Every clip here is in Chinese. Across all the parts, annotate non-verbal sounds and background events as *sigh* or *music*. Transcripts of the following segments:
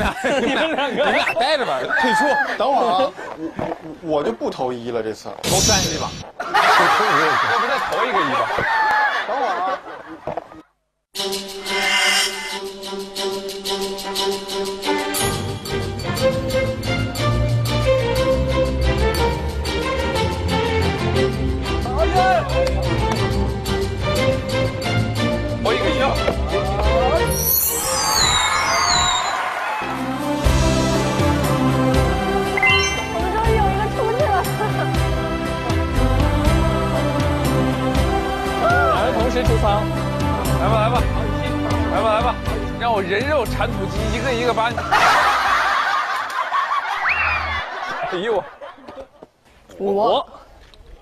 俩，*laughs* 你们两个，你们俩待着吧，退出。等会儿啊，我我就不投一了，这次投三十一吧，*laughs* 要不再投一个一吧。等会儿啊。出仓，来吧来吧，来吧来吧，让我人肉铲土机一个一个把你。哎呦，五，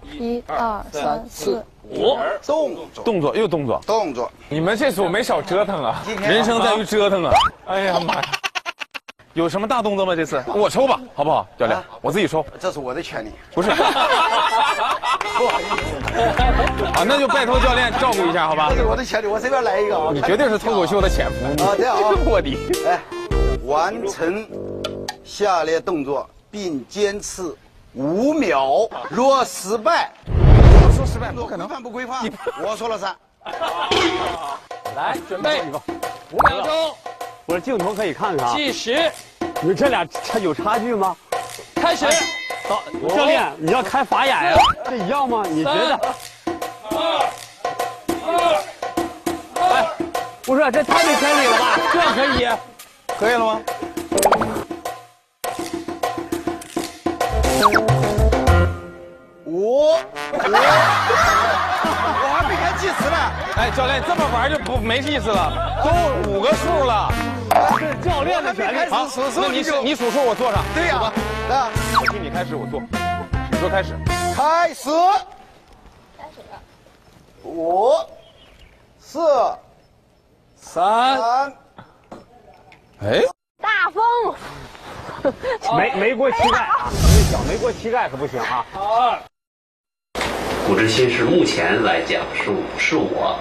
一二三四，五动作，动作又动作，动作，你们这组没少折腾啊！人生在于折腾啊！哎呀妈呀！有什么大动作吗？这次我抽吧，好不好，教练？我自己抽。这是我的权利。不是。不 *laughs* 好意思，啊，那就拜托教练照顾一下，好吧这？是我的潜力，我随便来一个啊。你绝对是脱口秀的潜伏，你啊这样啊 *laughs* 卧底。哎，完成下列动作并坚持五秒，若失败，我说失败不可能。规范不规范？我说了算。*laughs* 来，准备，五秒钟，我的镜头可以看看啊，计时，你这俩差有差距吗？开始。到教练，你要开法眼呀？这一样吗？你觉得？哎，不是，这太没天理了吧？这样可以？可以了吗？五，我我还没开计时呢。哎，教练这么玩就不没意思了，都五个数了。是教练的权利。好，那你数你数数，我坐上。对呀，啊，我替你开始，我坐。你说开始。开始。开始了五，四，三。三，哎，大风，没没过膝盖啊，这脚没过膝盖可不行啊。古之心是目前来讲是是我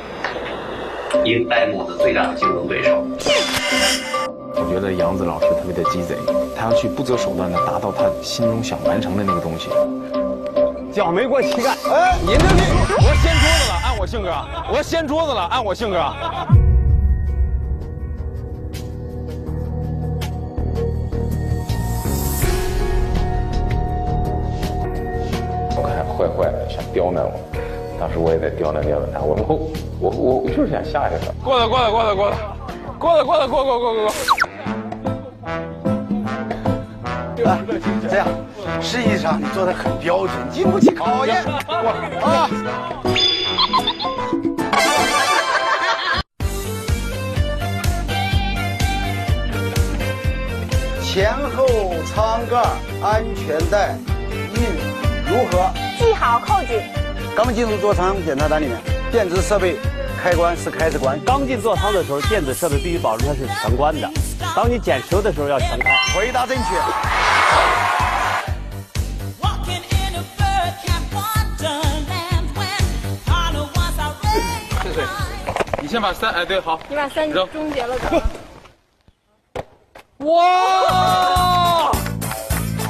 应该我的最大的竞争对手。我觉得杨子老师特别的鸡贼，他要去不择手段的达到他心中想完成的那个东西。脚没过膝盖，哎，您这这，我掀桌子了，按我性格，我掀桌子了，按我性格。我看坏坏的想刁难我，当时我也在刁难刁难他，我我我我我就是想吓吓他。过来，过来，过来，过来，过来，过来，过过过过过。实际上你做的很标准，经不起考验。啊，前后舱盖安全带应如何？系好扣紧，刚进入座舱检查单里面，电子设备开关是开着关？刚进座舱的时候，电子设备必须保证它是全关的。当你检修的时候要全开。回答正确。你先把三，哎，对，好。你把三扔终结了的。哇！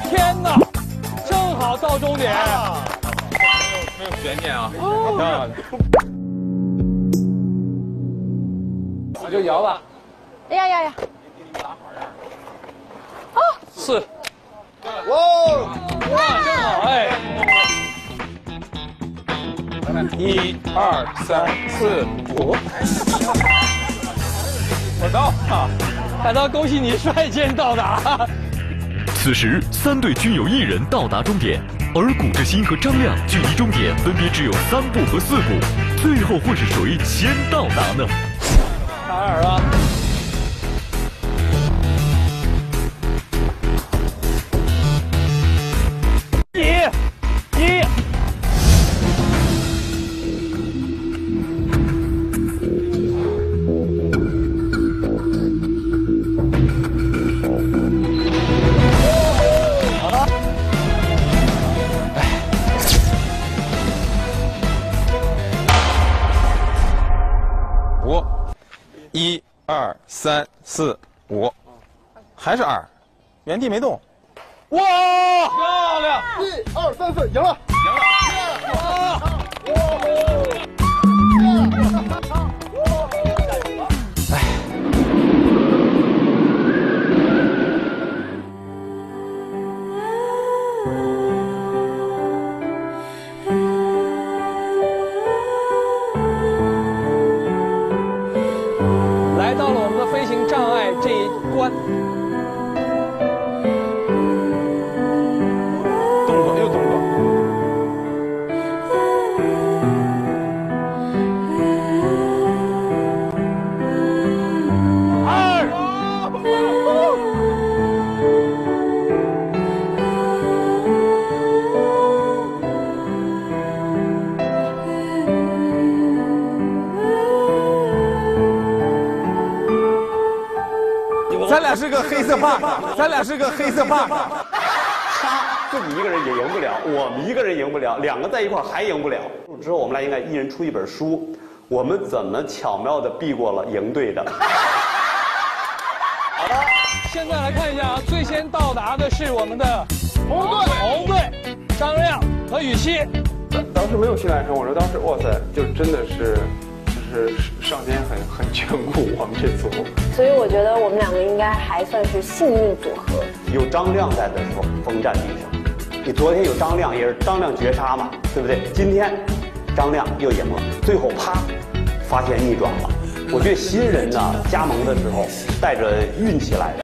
天哪，正好到终点，没有悬念啊！啊，我就摇吧，哎呀呀呀！四，哇，哇，正好哎！一二三四五，*laughs* 我到了！海涛，恭喜你率先到达。此时，三队均有一人到达终点，而古志新和张亮距离终点分别只有三步和四步，最后会是谁先到达呢？卡尔啊！二三四五，还是二，原地没动。哇，漂亮！一二三四，赢了。这一关，是个黑色怕，咱俩是个黑色怕。他自己一个人也赢不了，我们一个人赢不了，两个在一块还赢不了。之后我们俩应该一人出一本书，我们怎么巧妙的避过了赢队 *laughs* 的？现在来看一下啊，最先到达的是我们的红队，红队，张亮和羽西。当时没有进来生，我说当时哇塞，就真的是，就是上天很很眷顾我们这组。所以我觉得我们两个应该还算是幸运组合。有张亮在的时候，风占地上。你昨天有张亮，也是张亮绝杀嘛，对不对？今天张亮又赢了，最后啪，发现逆转了。我觉得新人呢加盟的时候带着运气来的。